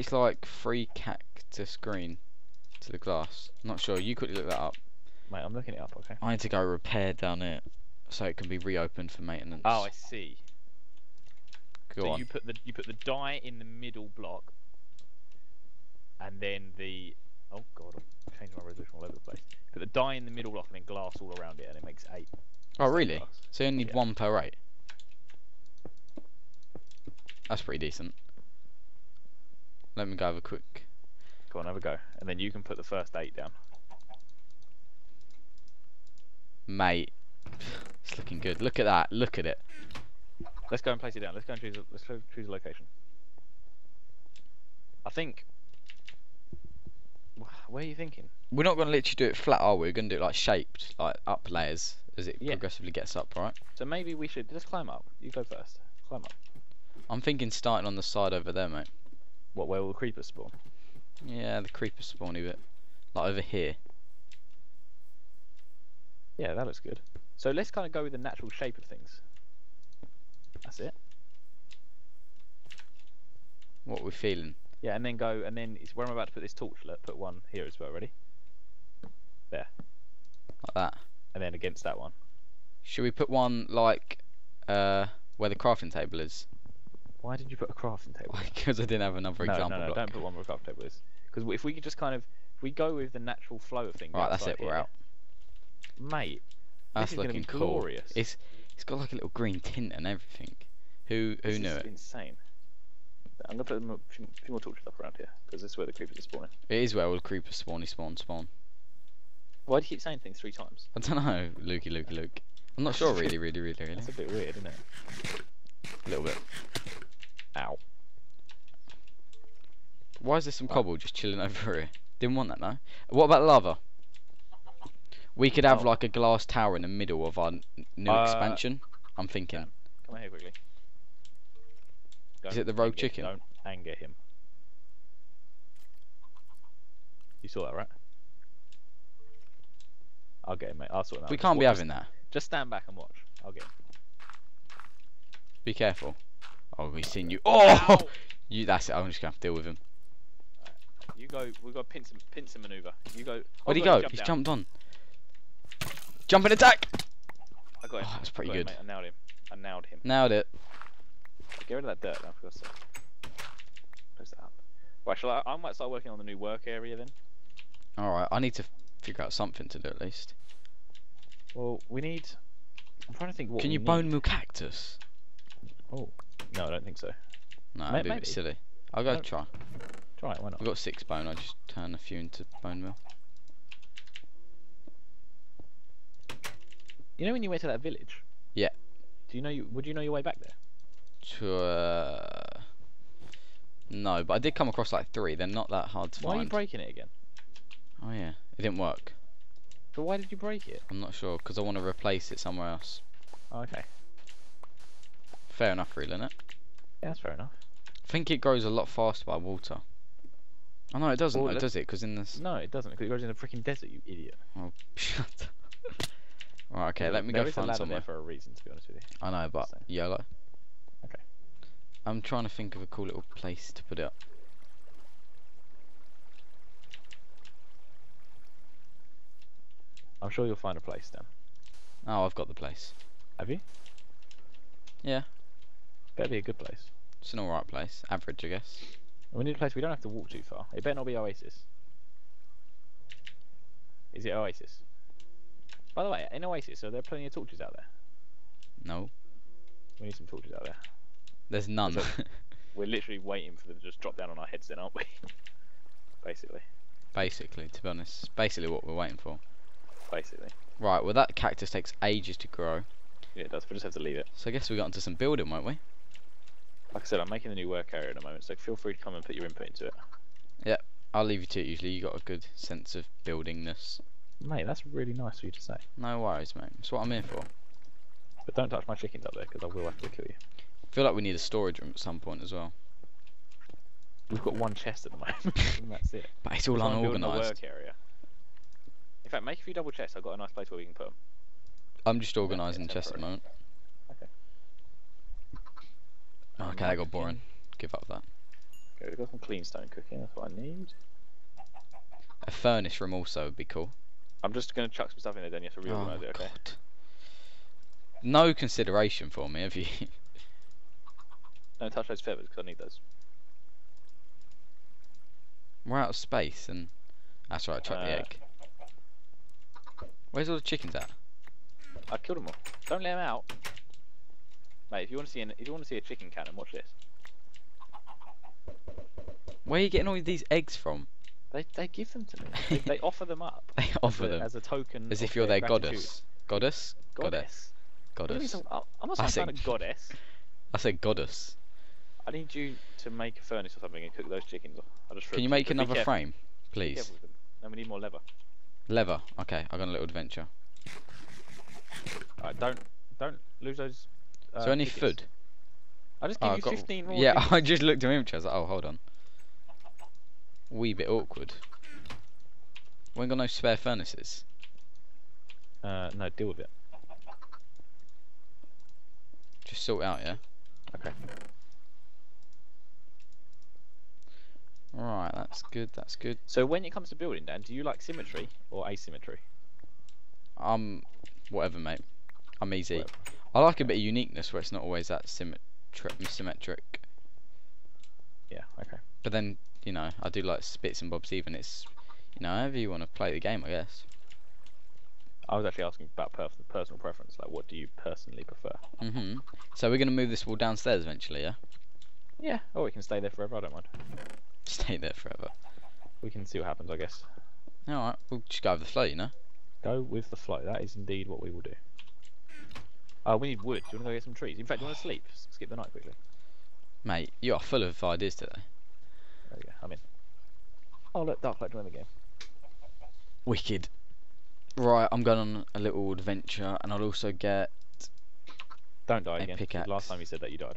it's like free cactus green to the glass. I'm not sure. You quickly look that up. Mate, I'm looking it up. Okay. I need to go repair down it so it can be reopened for maintenance. Oh, I see. Go so on. you put the you put the die in the middle block, and then the oh god, I'm changing my resolution all over the place. Put the die in the middle block and then glass all around it, and it makes eight. oh, really? glass. So you need Yeah. one per eight. That's pretty decent. Let me go have a quick. Go on, have a go, and then you can put the first eight down. Mate, it's looking good. Look at that. Look at it. Let's go and place it down. Let's go and choose. A, let's go choose a location. I think. Where are you thinking? We're not going to literally do it flat, are we? We're going to do it like shaped, like up layers as it Yeah. progressively gets up, right? So maybe we should just climb up. You go first. Climb up. I'm thinking starting on the side over there, mate. What? Where will the creepers spawn? Yeah, the creeper spawny bit. Like over here. Yeah, that looks good. So let's kind of go with the natural shape of things. That's it. What we're feeling. Yeah, and then go, and then it's where I'm about to put this torch. Let put one here as well. Ready? There. Like that. And then against that one. Should we put one like uh where the crafting table is? Why did you put a crafting table? Because I didn't have another no, example no, no, block. don't put one more crafting table. Because if we could just kind of, if we go with the natural flow of things. Right, that's outside it. We're out. mate. That's is looking be cool. glorious. It's it's got like a little green tint and everything. Who who This knew is it? Insane. I'm gonna put a few, few more torches up around here because this is where the creepers are spawning. It is where all the creepers spawny spawn spawn. Why do you keep saying things three times? I don't know, Lukey Lukey Luke. I'm not sure really, really, really, really. That's a bit weird, isn't it? A little bit. Ow. Why is there some Oh. cobble just chilling over here? Didn't want that, no. What about lava? We could have Oh. like a glass tower in the middle of our new Uh, expansion. I'm thinking. Come here quickly. Is Don't it the rogue chicken? Don't anger him. You saw that, right? I'll get him, mate. I'll sort out. We can't be having that. Just, just stand back and watch. I'll get him. Be careful. Oh, we've seen you. Ow! Oh, you. That's it. I'm just gonna have to deal with him. You go. We've got pincer, pincer maneuver. You go. Where'd he go? Jump He's down. jumped on. Jumping attack. I got him. Oh, that's pretty got him, good. mate. I nailed him. I nailed him. Nailed it. Get rid of that dirt now, for God's sake. Close that up. Right, shall I? I might start working on the new work area then. All right. I need to figure out something to do at least. Well, we need. I'm trying to think what. Can we you need. bone meal cactus? Oh, no, I don't think so. No, May- that'd be a maybe. bit silly. I'll go try. Try it. Why not? I've got six bone. I just turn a few into bone meal. You know when you went to that village? Yeah. Do you know you? Would you know your way back there? To uh, no, but I did come across like three. They're not that hard to find. Why are you breaking it again? oh yeah, it didn't work. But why did you break it? I'm not sure because I want to replace it somewhere else. Oh, okay. Fair enough, really, isn't it? Yeah, that's fair enough. I think it grows a lot faster by water. Oh no, it doesn't. Well, though, does it? Because in this. No, it doesn't, because it grows in the freaking desert, you idiot. Oh, shut up. Right, okay, There- let me go is find somewhere. there for a reason, to be honest with you. I know, but So- YOLO. Okay. I'm trying to think of a cool little place to put it up. I'm sure you'll find a place then. Oh, I've got the place. Have you? Yeah. Better be a good place. It's an alright place. Average, I guess. We need a place we don't have to walk too far. It better not be Oasis. Is it Oasis? By the way, in Oasis, are there plenty of torches out there? No. We need some torches out there. There's none. So- We're literally waiting for them to just drop down on our heads then, aren't we? basically. basically, to be honest. Basically what we're waiting for. Basically. Right, well that cactus takes ages to grow. Yeah, it does. We just have to leave it. So I guess we got into some building, won't we? Like I said, I'm making the new work area at the moment, so feel free to come and put your input into it. Yeah, I'll leave you to it usually. You got a good sense of buildingness. Mate, that's really nice of you to say. No worries, mate. That's what I'm here for. But don't touch my chickens up there, because I will have to kill you. I feel like we need a storage room at some point as well. We've got one chest at the moment, and that's it. But it's all Try and build in the unorganised. work area. In fact, make a few double chests. I've got a nice place where we can put them. I'm just organising yeah, chests at the moment. Okay. Okay, that got boring. Give up that. go. We've got some clean stone cooking. That's what I need. A furnace room also would be cool. I'm just gonna chuck some stuff in there. Then you have to reorganize oh, it. Okay. God. No consideration for me, have you? Don't touch those feathers because I need those. We're out of space, and that's right. Chuck the Uh, egg. Where's all the chickens at? I killed them all. Don't let them out. Mate, if you want to see an, if you want to see a chicken cannon, watch this. Where are you getting all these eggs from? They they give them to me. They, they offer them up. They offer as a, them as a token. as if you're their gratitude. goddess. Goddess. Goddess. What do you mean Goddess. I'm not saying a goddess. I said goddess. I need you to make a furnace or something and cook those chickens. I just Can you make another frame, please? careful with them. No, we need more leather. Leather. Okay, I got a little adventure. Alright, don't don't lose those. Uh, there any chickens. food? I just Oh, give you got- 15 raw Yeah, chickens. I just looked at him. I was like, oh, hold on. Wee bit awkward. We ain't got no spare furnaces. Uh, no, deal with it. Just sort it out, yeah. Okay. Alright, that's good. That's good. So when it comes to building, Dan, do you like symmetry or asymmetry? Um, whatever, mate. I'm easy. Whatever. I like a bit of uniqueness where it's not always that symmetric. symmetric. Yeah. Okay. But then, you know, I do like bits and bobs. Even it's, you know, however you want to play the game, I guess. I was actually asking about per- personal preference. Like, what do you personally prefer? Mhm. So we're gonna move this wall downstairs eventually, yeah? Yeah. Or we can stay there forever. I don't mind. Stay there forever. We can see what happens. I guess. Alright, we'll just go with the flow, you know. Go with the flow. That is indeed what we will do. Oh, we need wood. Do you want to go get some trees? In fact, do you want to sleep? Skip the night quickly. Mate, you are full of ideas today. There we go. I'm in. Oh look, Dark join the game. Wicked. Right, I'm going on a little adventure, and I'll also get. Don't die again. pickaxe. Last time you said that you died.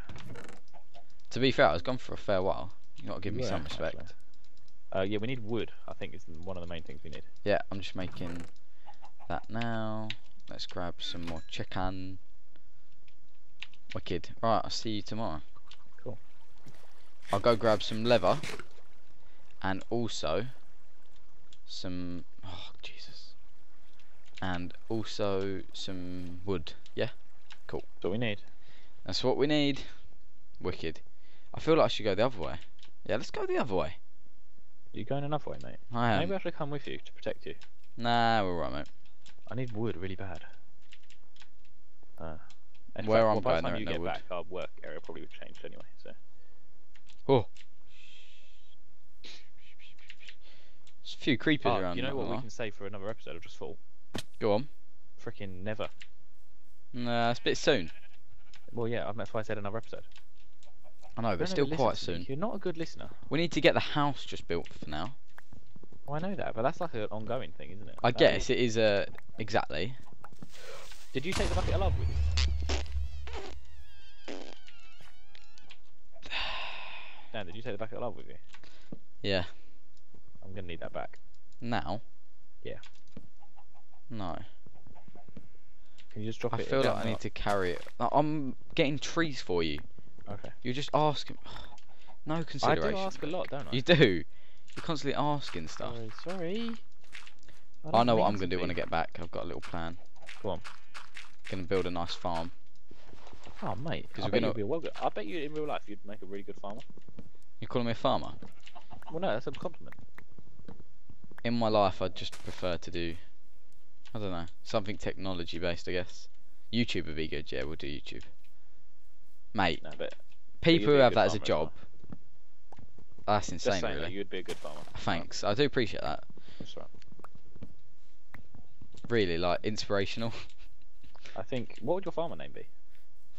To be fair, I was gone for a fair while. You gotta give me You some respect. actually. Uh, yeah, we need wood. I think is one of the main things we need. Yeah, I'm just making that now. Let's grab some more chicken. Wicked. Right, I'll see you tomorrow. Cool. I'll go grab some leather and also some. Oh, Jesus. And also some wood. Yeah, That's what we need. that's what we need. Wicked. I feel like I should go the other way. Yeah, let's go the other way. You're going another way, mate? I am. Maybe I should come with you to protect you. Nah, we're right, mate. I need wood really bad. Uh, in Where fact, I'm by the time you get back, our work area probably would change anyway. So Oh. There's a few creepers Oh, around. you know what we lie. can say for another episode of Just Fall? Go on. Freaking never. Nah, it's a bit soon. Well, yeah, that's why I said another episode. I know, but still quite listen to me. soon. You're not a good listener. We need to get the house just built for now. Well, I know that, but that's like an ongoing thing, isn't it? I That guess is- it is a exactly. Did you take the bucket of love with you? Dan, did you take the bucket of love with you? Yeah. I'm gonna need that back. Now. Yeah. No. Can you just drop I it? I feel like I the- need to carry it. Like, I'm getting trees for you. Okay. You're just asking. No consideration. I do ask a lot, don't I? You do. You're constantly asking stuff. Sorry, sorry. I, don't know what I'm gonna do when I get back. I've got a little plan. Go on. Gonna build a nice farm. Oh, mate. I bet gonna- you'd be a well good. I bet you in real life you'd make a really good farmer. You calling me a farmer? Well, no, that's a compliment. In my life, I'd just prefer to do. I don't know. Something technology based, I guess. YouTube would be good. Yeah, we'll do YouTube. Mate, No, but people who have that as a job. That's just insane, saying really. you'd be a good farmer. Thanks. I do appreciate that. That's right. Really, like inspirational. I think. What would your farmer name be?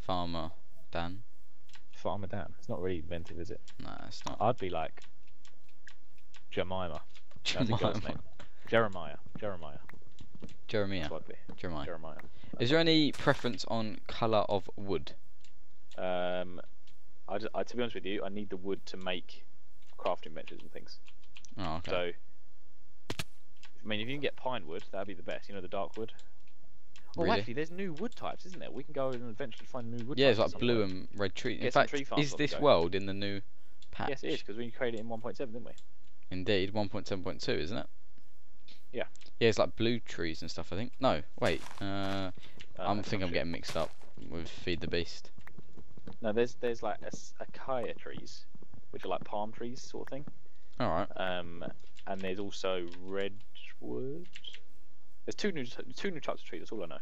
Farmer Dan. Farmer Dan. It's not really inventive, is it? No, it's not. I'd be like Jemima. That's Jemima. name. Jeremiah. Jeremiah. Jeremiah. That's what I'd be. Jeremiah. Jeremiah. Is there any preference on colour of wood? Um, I, ju- I, to be honest with you, I need the wood to make crafting benches and things. Oh, okay. So, I mean, if you can get pine wood, that'd be the best. You know, the dark wood. Oh, Really? actually, there's new wood types, isn't there? We can go and eventually find new wood yeah, it's types. like at some blue and red tree. In Get fact, tree is this world in the new patch. Yes, it is because we created it in 1.7, didn't we? Indeed, 1.7.2, isn't it? Yeah. Yeah, it's like blue trees and stuff. I think. No, wait. Uh, Uh, I'm think I'm getting mixed up with Feed the Beast. No, there's there's like acacia trees, which are like palm trees sort of thing. All right. Um, and there's also redwood. There's two new two new types of trees. That's all I know.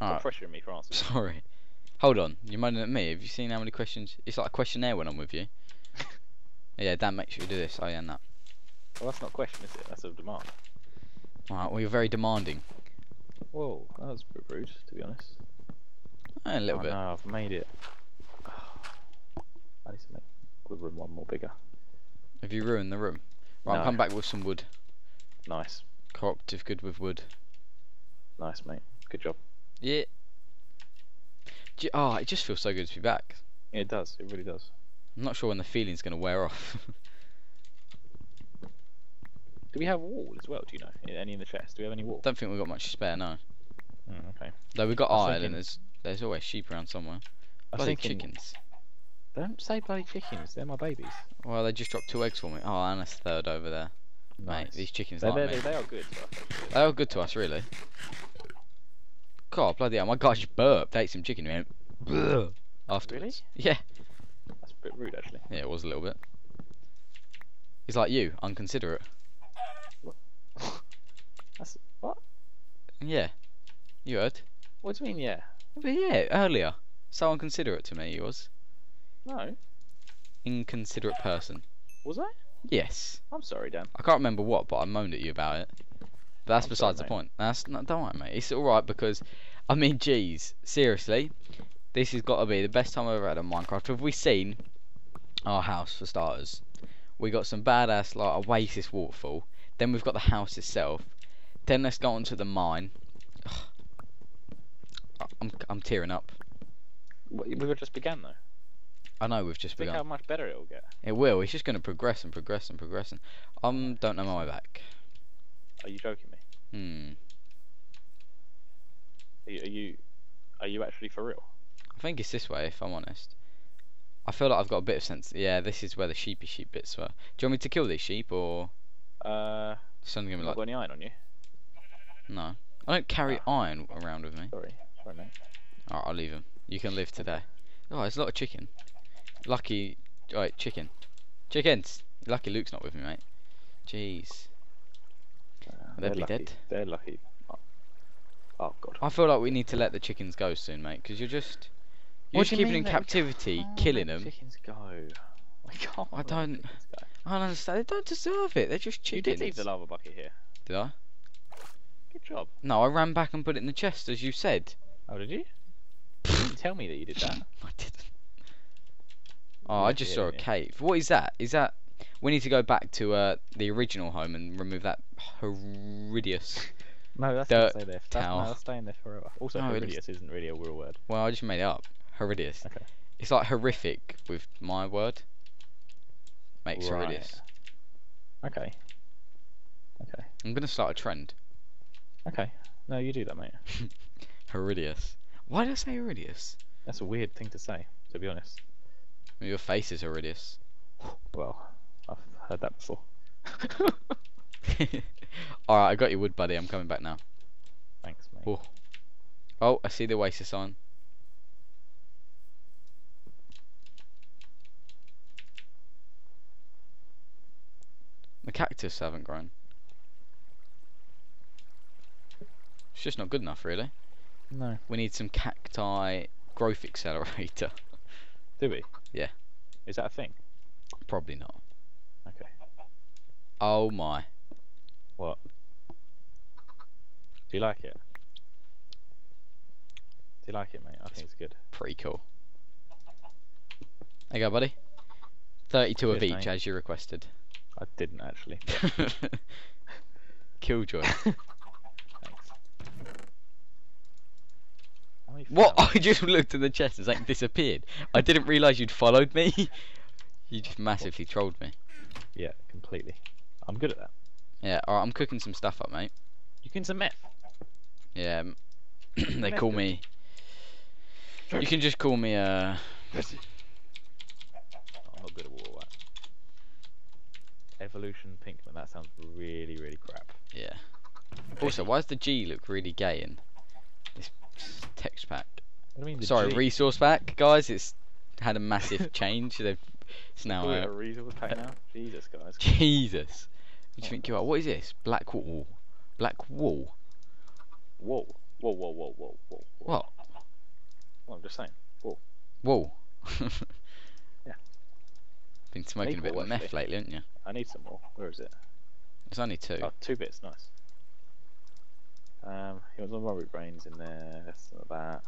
All right. pressuring me for answers. Sorry. Hold on. You're moaning at me. Have you seen how many questions? It's like a questionnaire when I'm with you. yeah, Dan, make sure you do this. I yeah, and that. Well, that's not a question, is it? That's a demand. All right. Well, you're very demanding. Whoa, that was a bit rude, to be honest. Eh, a little oh, bit. No, I've made it. I need to make the room one more bigger. Have you ruined the room? Right, No. I'll come back with some wood. Nice, Cooperative good with wood. Nice, mate. Good job. Yeah. Oh, it just feels so good to be back. Yeah, it does. It really does. I'm not sure when the feeling's gonna wear off. Do we have wool as well? Do you know? Any in the chest? Do we have any wool? Don't think we've got much spare now. Mm, okay. Though we've got iron thinking- and there's there's always sheep around somewhere. I Bloody thinking, chickens. Don't say bloody chickens. They're my babies. Well, they just dropped two eggs for me. Oh, and a third over there. Mate, Nice. these chickens They, like they, me. they are good. to us. They are good to us, really. God, bloody hell, my guy just burped, ate some chicken and went "Bleh," afterwards. Yeah. That's a bit rude, actually. Yeah, it was a little bit. He's like you, unconsiderate. That's what? Yeah. You heard? What do you mean? Yeah. But yeah, earlier. So inconsiderate to me, he was. No. Inconsiderate person. Was I? Yes. I'm sorry, Dan. I can't remember what, but I moaned at you about it. But that's I'm besides sorry, the mate. point. That's not, don't worry, mate. It's alright because, I mean, geez, seriously, this has got to be the best time I've ever had on Minecraft. Have we seen our house for starters? We got some badass like Oasis waterfall. Then we've got the house itself. Then let's go on to the mine. Ugh. I'm I'm tearing up. We've just began though. I know we've just begun. Think begun. how much better it'll get. It will. It's just going to progress and progress and progress. And um, don't know my way back. Are you joking me? Hmm. Are you? Are you, are you actually for real? I think it's this way, if I'm honest. I feel like I've got a bit of sense. Yeah, this is where the sheepy sheep bits were. Do you want me to kill these sheep or Uh, something gonna be like? got any iron on you. No, I don't carry Ah. iron around with me. Sorry, sorry, mate. Alright, I'll leave him. You can live today. Oh, there's a lot of chicken. Lucky, right, chicken, chickens. Lucky Luke's not with me, mate. Jeez. Uh, They'd they're be lucky. dead. They're lucky. Oh, oh god. I feel like we need to let the chickens go soon, mate, because you're just you're What just keeping them in captivity, killing let them. Chickens go. We can't. I don't- I don't understand. They don't deserve it. They're just chickens. You did leave the lava bucket here. Did I? Good job. No, I ran back and put it in the chest, as you said. Oh, did you? you didn't tell me that you did that. I didn't. Oh, I just saw a cave. What is that? Is that? We need to go back to uh, the original home and remove that horrendous. No, that's Dirt not stay there. That's, no, that's staying there forever. Also, No, isn't really a real word. Well, I just made it up. Horrendous. Okay. It's like horrific with my word. Makes horrendous. Okay. Okay. I'm gonna start a trend. Okay. No, you do that, mate. Horrendous. Why did I say horrendous? That's a weird thing to say, to be honest. Your face is horrendous. Well, I've heard that before. Alright, I got your wood, buddy. I'm coming back now. Thanks, mate. Oh. Oh, I see the Oasis sign. The cactus haven't grown. It's just not good enough, really. No. We need some cacti growth accelerator. Do we? Yeah. Is that a thing? Probably not. Okay. Oh my. What? Do you like it? Do you like it, mate? I think it's good. Pretty cool. There you go, buddy. 32 of each, mate. as you requested. I didn't actually. Killjoy. Thanks. How many What? I just looked at the chest and something disappeared. I didn't realise you'd followed me. you just massively trolled me. Yeah, completely. I'm good at that. Yeah, alright, I'm cooking some stuff up, mate. You can submit. Yeah, um, they call me. You can just call me, uh. I'm not good at. Evolution Pinkman. That sounds really, really crap. Yeah. Also, why does the G look really gay in text pack? What do you mean? The Sorry, G? resource pack, guys. It's had a massive change. They've it's now Call it uh, a resource pack now. Jesus, guys. Jesus. What do you think you are? What is this? Black wall. Black wall. Whoa, whoa, whoa, whoa, whoa, whoa. whoa. What? Well, I'm just saying. Wall. Yeah. Been smoking a bit of meth lately, haven't you? I need some more. Where is it? It's only two. Oh, two bits. Nice. Um, he wants some rubber brains in there. Some of that.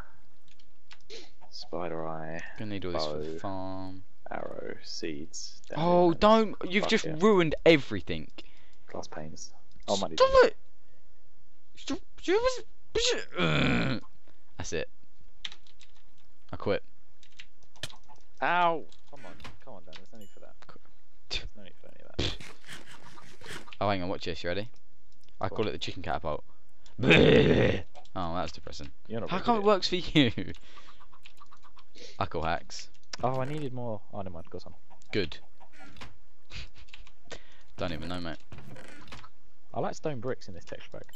Spider eye, Gonna need all this for the farm. arrow, seeds. Oh, don't! You've just ruined everything. Glass panes. Oh, money. Stop it! Stop- That's it. I quit. Ow! Come on, come on, Dan. There's no need for that. There's no need for any of that. Oh, hang on, watch this. You ready? I call it the chicken catapult. Oh, that's depressing. How very come good it works for you? I call hacks. Oh, I needed more. Oh, never mind. Got some. Good. Don't even know, mate. I like stone bricks in this texture pack.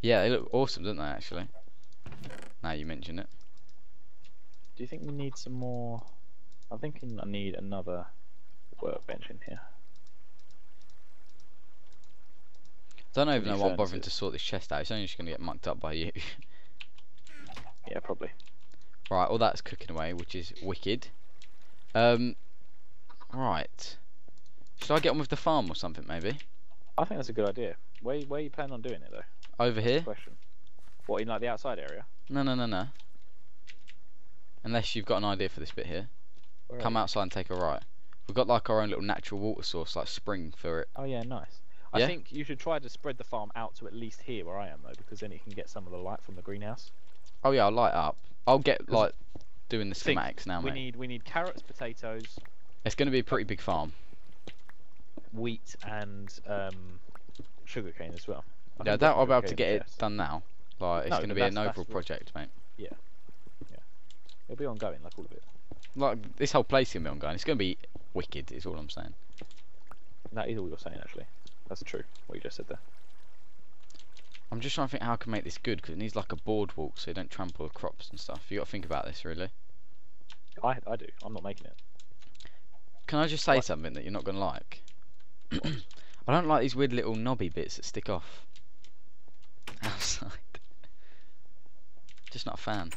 Yeah, they look awesome, don't they, actually? Now you mention it. Do you think we need some more? I'm thinking I need another workbench in here. Don't even know why I'm bothering to sort this chest out. It's only just going to get mucked up by you. Yeah, probably. right, all that's cooking away, which is wicked. Um, right. Should I get on with the farm or something, maybe? I think that's a good idea. Where where are you planning on doing it though? Over That's here? Question. What in like the outside area? No, no, no, no. Unless you've got an idea for this bit here. Where Come outside and take a right. We've got like our own little natural water source, like spring for it. Oh yeah, nice. Yeah? I think you should try to spread the farm out to at least here where I am though, because then it can get some of the light from the greenhouse. Oh yeah, I'll light up. I'll get like doing the schematics now, we mate. need we need carrots, potatoes, It's going to be a pretty big farm. wheat, and um, sugarcane as well. I Yeah, that I'll be able to get it chest. done now. Like it's No, going to be an overall project, mate. Yeah, yeah. It'll be ongoing, like all of it. Like this whole place is going to be ongoing. It's going to be wicked. Is all I'm saying. That is all you're saying, actually. That's true. What you just said there. I'm just trying to think how I can make this good because it needs like a boardwalk so you don't trample the crops and stuff. You got to think about this really. I I do. I'm not making it. Can I just say What? something that you're not going to like? I don't like these weird little knobby bits that stick off outside. Just not a fan.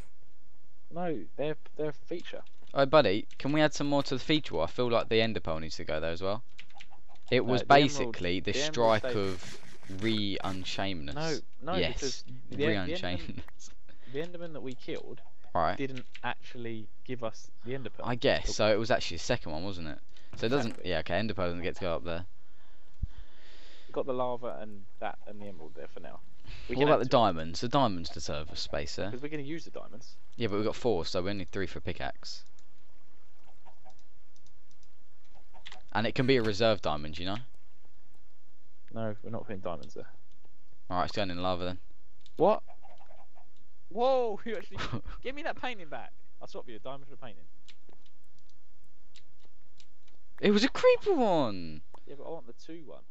No, they're they're a feature. Oh, buddy, can we add some more to the feature wall? I feel like the ender pearl needs to go there as well. It No, was the emerald- basically the, strike of re-unshameness. No, no, yes, because the, the, Enderman, re-unshameness. the Enderman that we killed Right. didn't actually give us the Ender Pearl. I guess so. It was actually the second one, wasn't it? So it doesn't. Exactly. Yeah. Okay. Ender pearl doesn't get to go up there. Got the lava and that and the emerald there for now. We what about the to it, diamonds? The diamonds deserve a spacer. Because we're going to use the diamonds. Yeah, but we've got four, so we only need three for pickaxe. And it can be a reserve diamond, you know. No, we're not putting diamonds there. All right, it's going in lava then. What? Whoa! You actually give me that painting back. I'll swap you a diamond for a painting. it was a creeper one. Yeah, but I want the two one.